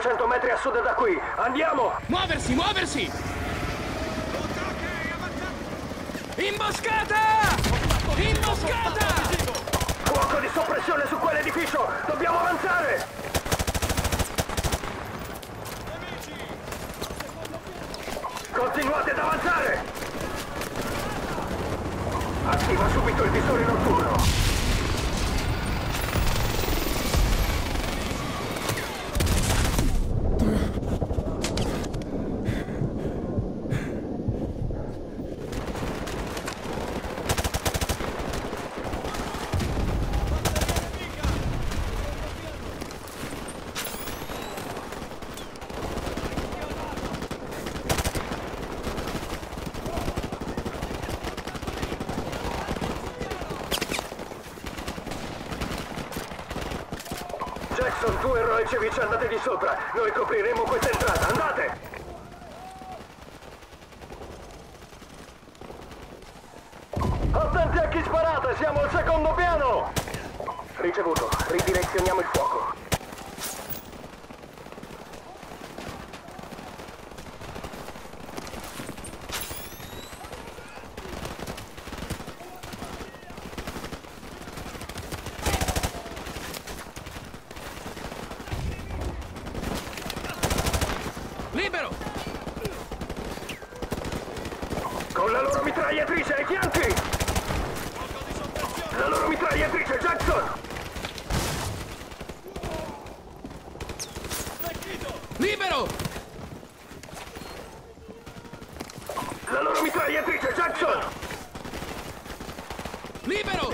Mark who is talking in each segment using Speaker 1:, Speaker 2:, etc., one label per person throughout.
Speaker 1: 500 metri a sud da qui. Andiamo!
Speaker 2: Muoversi, muoversi! Imboscata! Imboscata!
Speaker 1: Fuoco di soppressione su quell'edificio! Dobbiamo avanzare! Continuate ad avanzare! Attiva subito il visore notturno! Jackson, tu e Roecevic andate di sopra. Noi copriremo questa entrata. Andate! Attenti a chi sparate, siamo al secondo piano! Ricevuto, ridirezioniamo il fuoco.
Speaker 2: Libero!
Speaker 1: Con la loro mitragliatrice ai fianchi! La loro mitragliatrice, Jackson!
Speaker 2: Libero!
Speaker 1: La loro mitragliatrice, Jackson!
Speaker 2: Libero!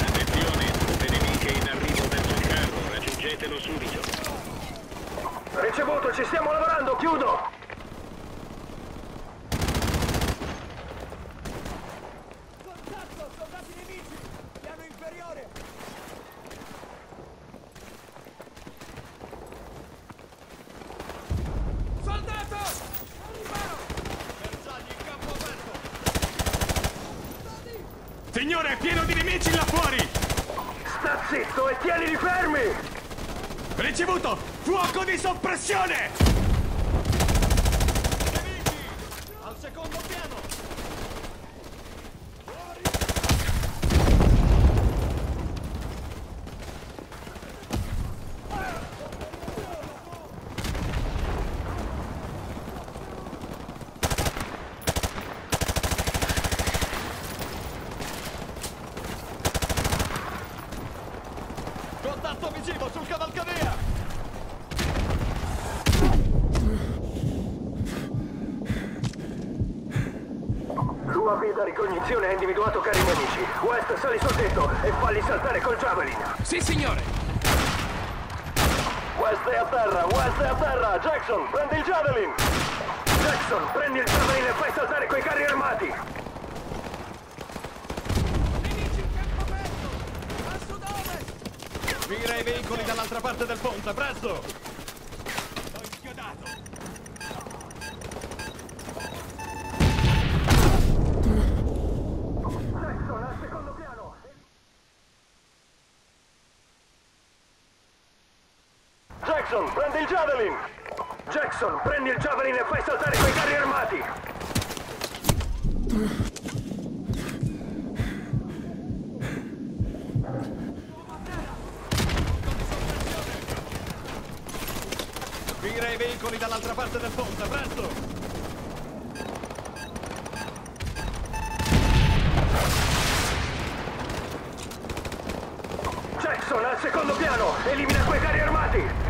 Speaker 3: Attenzione, truppe nemiche in arrivo verso il carro, raggiungetelo subito.
Speaker 1: Ricevuto, ci stiamo lavorando, chiudo!
Speaker 2: Soldato!
Speaker 4: Signore, è pieno di nemici là fuori!
Speaker 1: Sta zitto e tienili fermi!
Speaker 4: Ricevuto! Fuoco di soppressione!
Speaker 3: Al secondo piano! Contatto visivo sul cavalcavia!
Speaker 1: Ricognizione ha individuato cari nemici. West, sali sul tetto e falli saltare col Javelin.
Speaker 2: Sì, signore!
Speaker 1: West è a terra, West è a terra! Jackson, prendi il Javelin! Jackson, prendi il Javelin e fai saltare quei carri armati!
Speaker 3: Vira i veicoli dall'altra parte del ponte, presto!
Speaker 1: Jackson, al secondo piano! Jackson, prendi il Javelin! Jackson, prendi il Javelin e fai saltare quei carri armati!
Speaker 3: Vira i veicoli dall'altra parte del ponte, presto!
Speaker 1: Jackson, al secondo piano! Elimina quei carri armati!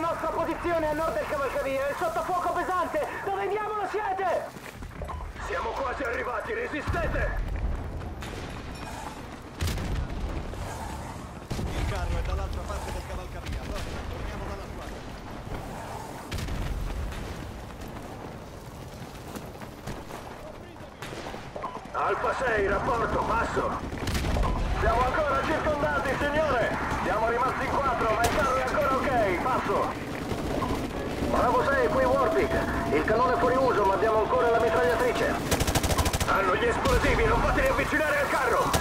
Speaker 1: Nostra posizione a nord del cavalcavia è sotto fuoco pesante! Dove diavolo siete? Siamo quasi arrivati, resistete!
Speaker 5: Il carro è dall'altra parte del cavalcavia. Forza, torniamo dalla squadra.
Speaker 1: Alfa 6, rapporto, passo. Siamo ancora circondati, signore. Siamo rimasti in quattro, ma il carro è ancora ok, passo. Bravo 6, qui Warpig. Il cannone è fuori uso, ma abbiamo ancora la mitragliatrice. Hanno gli esplosivi, non fateli avvicinare al carro.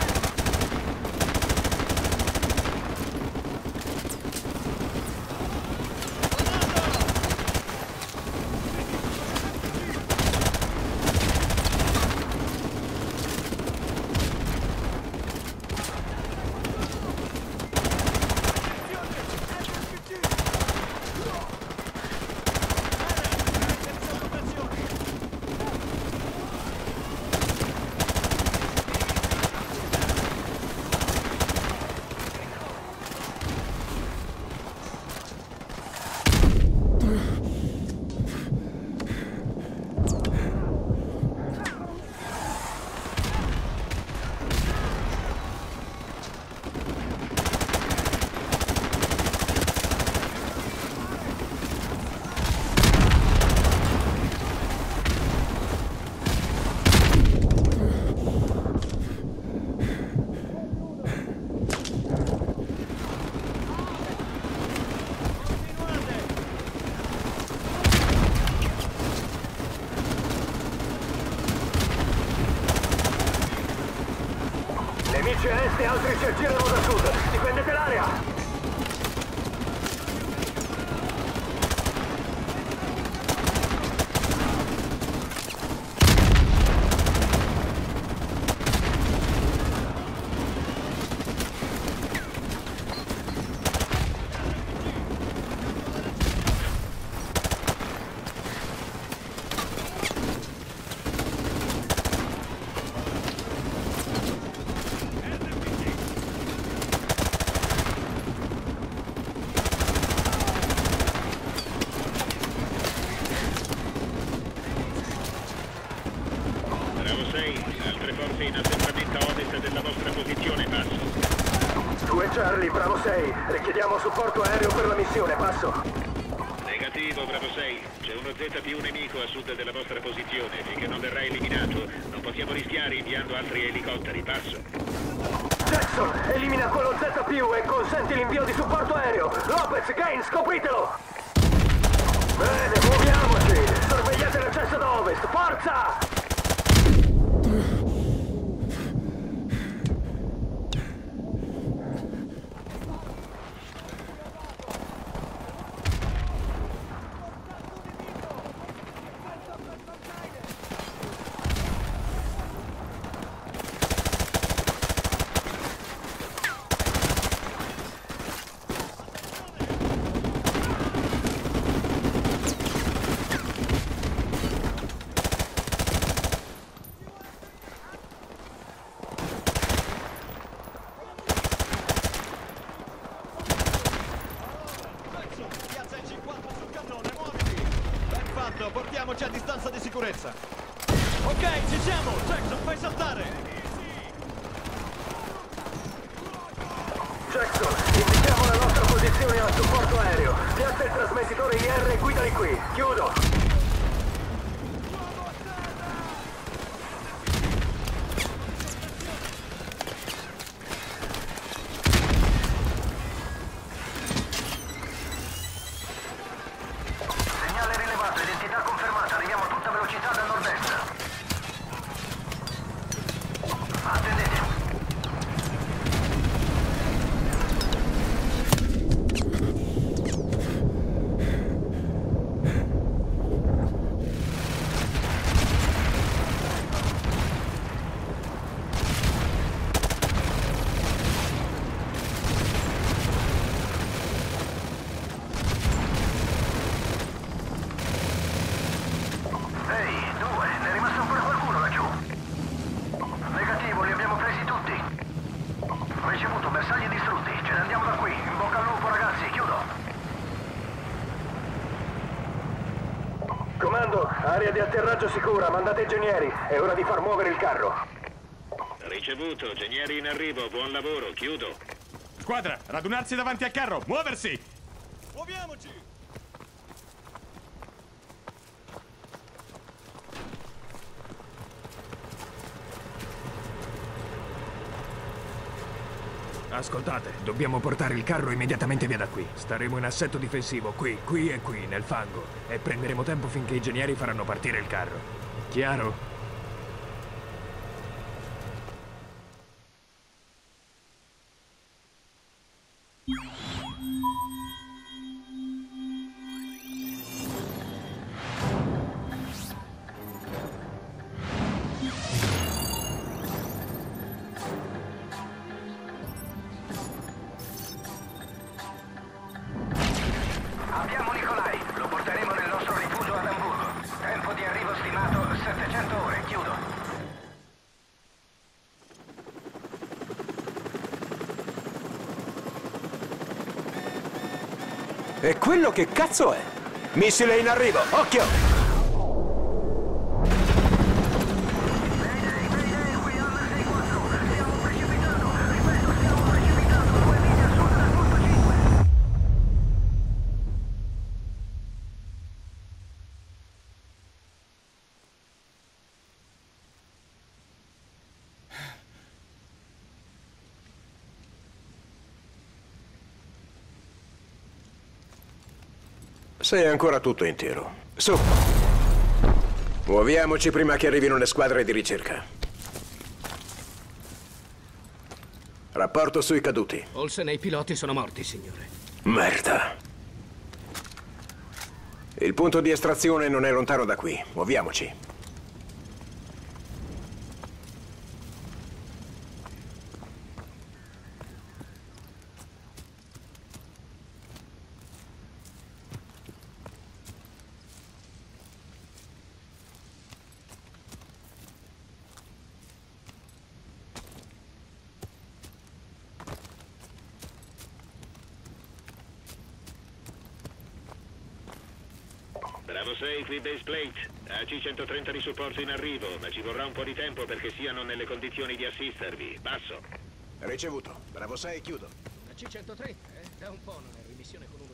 Speaker 1: Missione, passo.
Speaker 3: Negativo, Bravo 6. C'è uno Z più nemico a sud della vostra posizione. Finché non verrà eliminato, non possiamo rischiare inviando altri elicotteri, passo.
Speaker 1: Jackson, elimina quello Z e consenti l'invio di supporto aereo. Lopez, Gaines, scopritelo! Bene, muoviamoci! Sorvegliate l'accesso da ovest, forza!
Speaker 5: Piazza il 50 sul cannone, muoviti! Ben fatto, portiamoci a distanza di sicurezza. Ok, ci siamo! Jackson, fai saltare!
Speaker 1: Jackson, indichiamo la nostra aereo. Piazza il trasmettitore IR e guidali qui. Chiudo. Ehi, due, ne è rimasto ancora qualcuno laggiù.
Speaker 6: Negativo, li abbiamo presi tutti. Ricevuto bersagli distrutti, ce ne andiamo
Speaker 1: da qui. In bocca al lupo, ragazzi, chiudo. Comando, area di atterraggio sicura, mandate ingegneri. È ora di far muovere il carro.
Speaker 3: Ricevuto, ingegneri in arrivo, buon lavoro, chiudo.
Speaker 4: Squadra, radunarsi davanti al carro, muoversi!
Speaker 7: Ascoltate, dobbiamo portare il carro immediatamente via da qui. Staremo in assetto difensivo qui, qui e qui, nel fango. E prenderemo tempo finché i ingegneri faranno partire il carro. Chiaro?
Speaker 8: E quello che cazzo è? Missile in arrivo, occhio! Sei ancora tutto intero. Su. Muoviamoci prima che arrivino le squadre di ricerca. Rapporto sui caduti.
Speaker 2: Olsen e i piloti sono morti, signore.
Speaker 8: Merda. Il punto di estrazione non è lontano da qui. Muoviamoci.
Speaker 3: Bravo 6, qui base plate. AC-130 di supporto in arrivo, ma ci vorrà un po' di tempo perché siano nelle condizioni di assistervi. Basso.
Speaker 8: Ricevuto. Bravo 6, chiudo.
Speaker 2: La C-130, eh? Da un po' non è in rimissione con uno.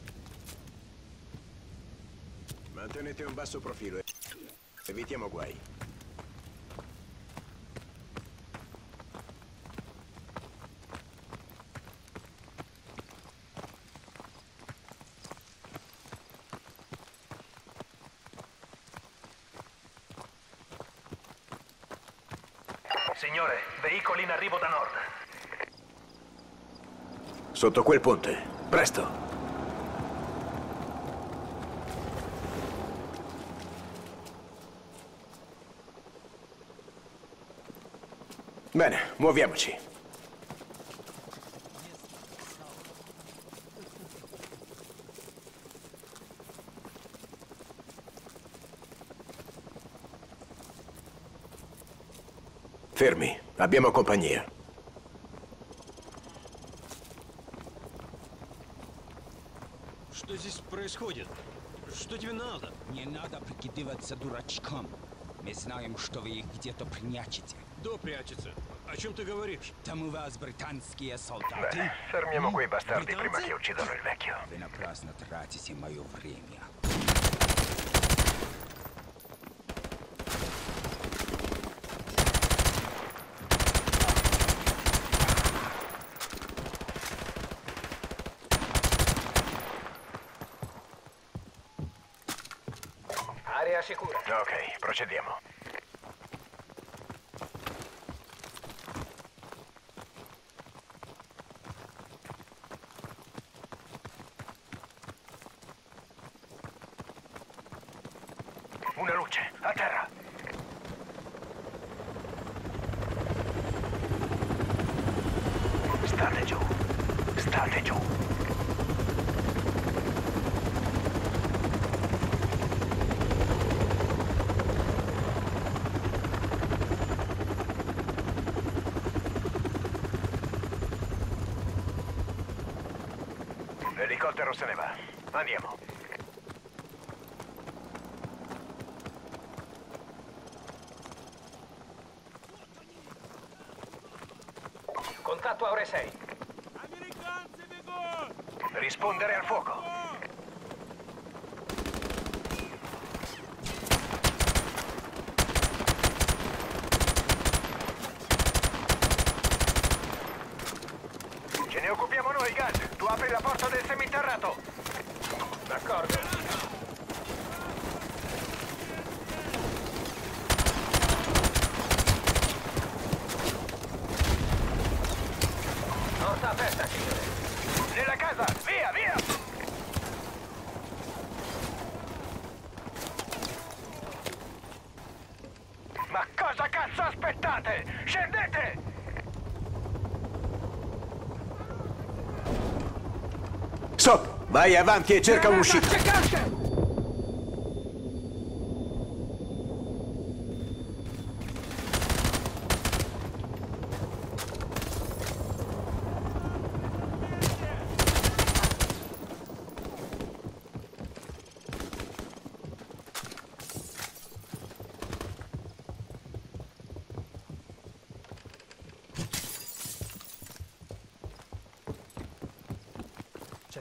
Speaker 8: Mantenete un basso profilo e evitiamo guai.
Speaker 1: Signore, veicoli in arrivo da nord.
Speaker 8: Sotto quel ponte. Presto. Bene, muoviamoci. Fermi, abbiamo compagnia.
Speaker 5: Что здесь происходит? Что тебе надо?
Speaker 9: Не надо прикидываться дурачком. Мы знаем, что вы их где-то прячете.
Speaker 5: Кто прячется? О чем ты говоришь?
Speaker 9: Там у вас британские солдаты.
Speaker 1: fermiamo quei bastardi
Speaker 5: Britanzi?
Speaker 1: prima che uccidano il vecchio.
Speaker 9: Вы напрасно тратите мое время.
Speaker 1: Ok, procediamo. L'elicottero se ne va. Andiamo.
Speaker 2: scatto a ore 6.
Speaker 8: Rispondere al fuoco. Ce ne occupiamo noi, Gas. Tu apri la porta del seminterrato.
Speaker 2: D'accordo. Signore.
Speaker 8: Nella casa! Via, via! Ma cosa cazzo aspettate? Scendete!
Speaker 2: Sop, vai avanti e cerca un'uscita.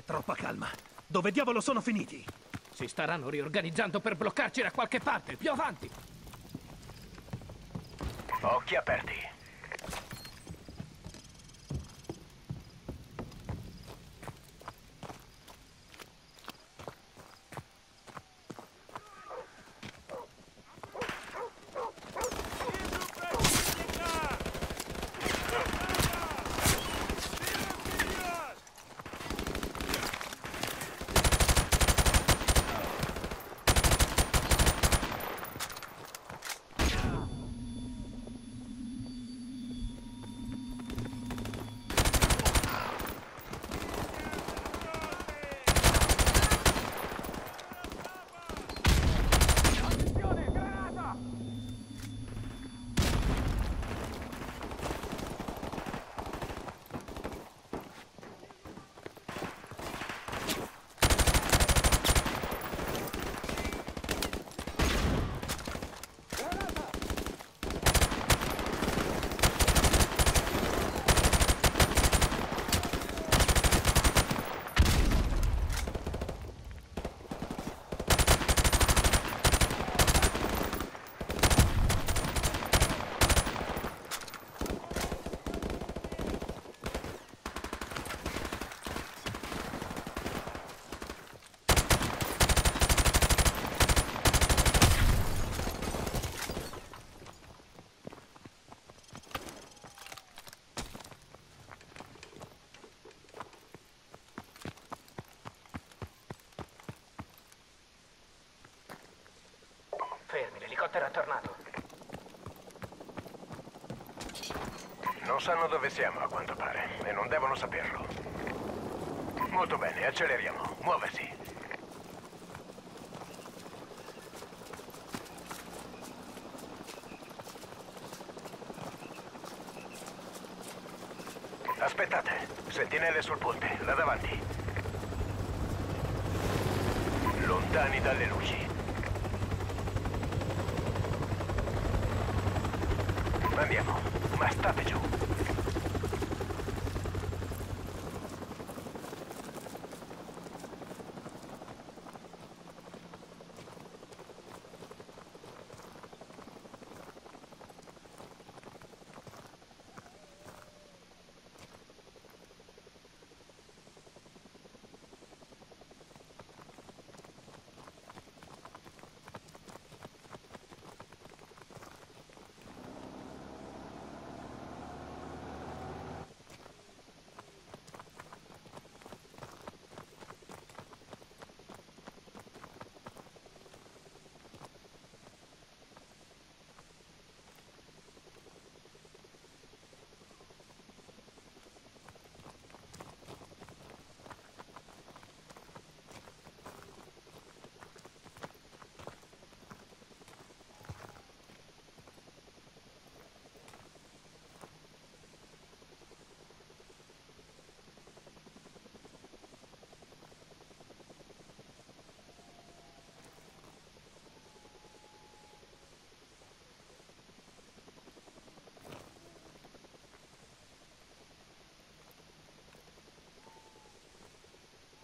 Speaker 7: C'è troppa calma. Dove diavolo sono finiti?
Speaker 10: Si staranno riorganizzando per bloccarci da qualche parte, più avanti.
Speaker 8: Occhi aperti.
Speaker 2: Fermi, l'elicottero è tornato.
Speaker 8: Non sanno dove siamo, a quanto pare, e non devono saperlo. Molto bene, acceleriamo. Muoversi. Aspettate. Sentinelle sul ponte, là davanti. Lontani dalle luci. Andiamo, ma state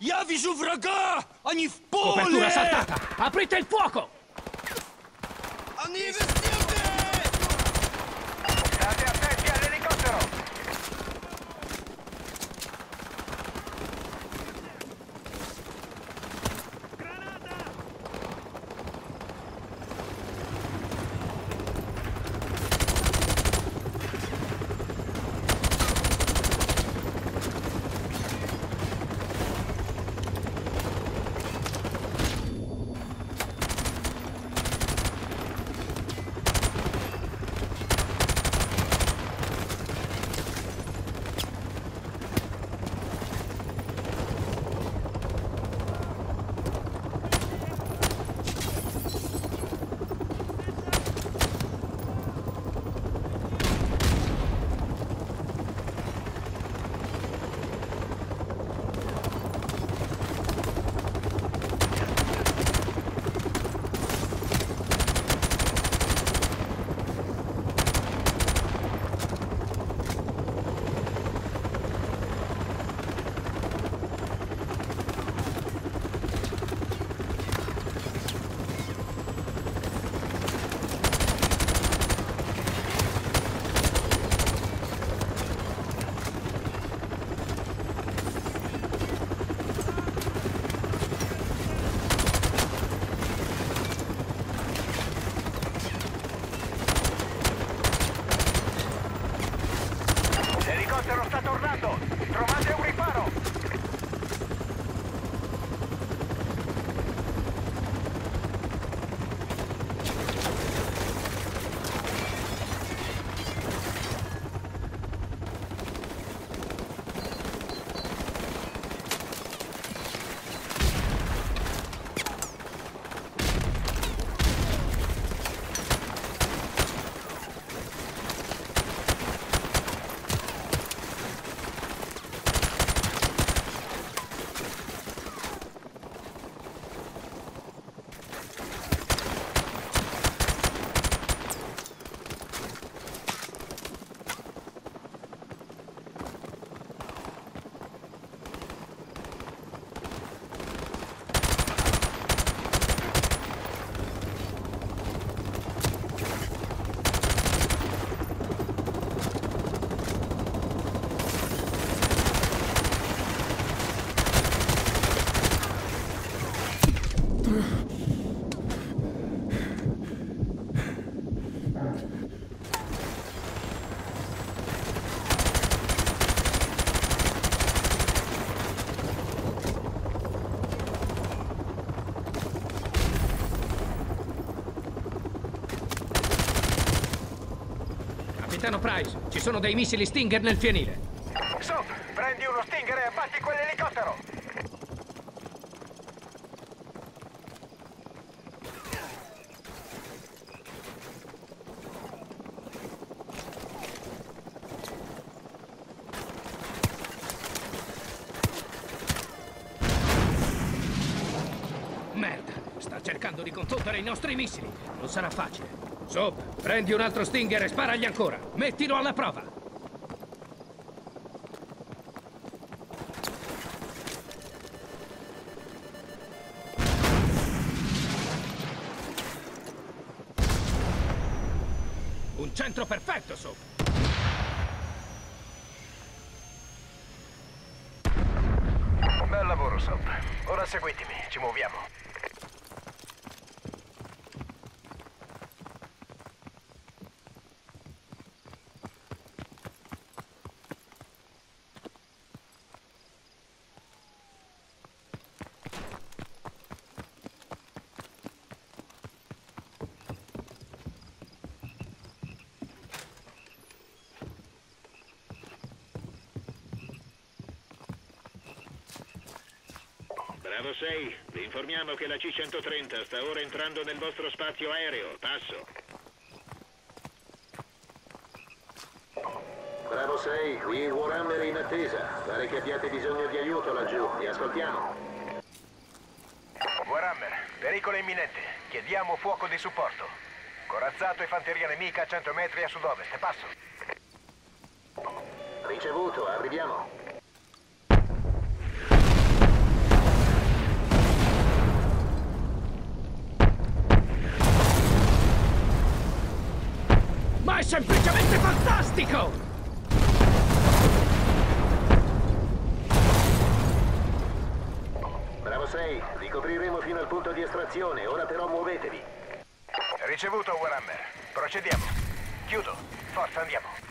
Speaker 11: Я вижу врага! Они в
Speaker 2: Copertura
Speaker 11: поле!
Speaker 2: saltata! Aprite il fuoco! Capitano Price, ci sono dei missili Stinger nel fienile.
Speaker 8: Sop, prendi uno Stinger e abbatti quell'elicottero!
Speaker 2: Merda, sta cercando di contombere i nostri missili. Non sarà facile. Sop, prendi un altro Stinger e sparagli ancora. Mettilo alla prova. Un centro perfetto, Sop.
Speaker 8: Bel lavoro, Sop. Ora seguitemi, ci muoviamo.
Speaker 3: Bravo 6, vi informiamo che la C-130 sta ora entrando nel vostro spazio aereo. Passo.
Speaker 8: Bravo 6, qui Warhammer in attesa. Pare che abbiate bisogno di aiuto laggiù. Vi ascoltiamo. Warhammer, pericolo imminente. Chiediamo fuoco di supporto. Corazzato e fanteria nemica a 100 metri a sud-ovest. Passo. Ricevuto, arriviamo.
Speaker 2: È semplicemente fantastico!
Speaker 6: Bravo 6, vi copriremo fino al punto di estrazione, ora però muovetevi.
Speaker 8: Ricevuto, Warhammer. Procediamo. Chiudo. Forza, andiamo.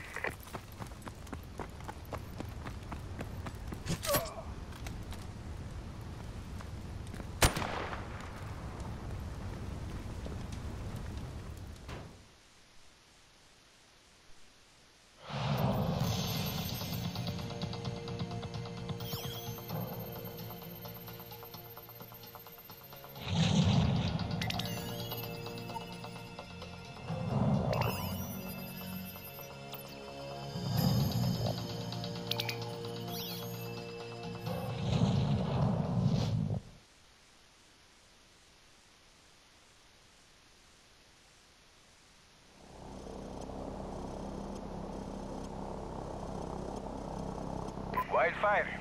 Speaker 8: wildfire.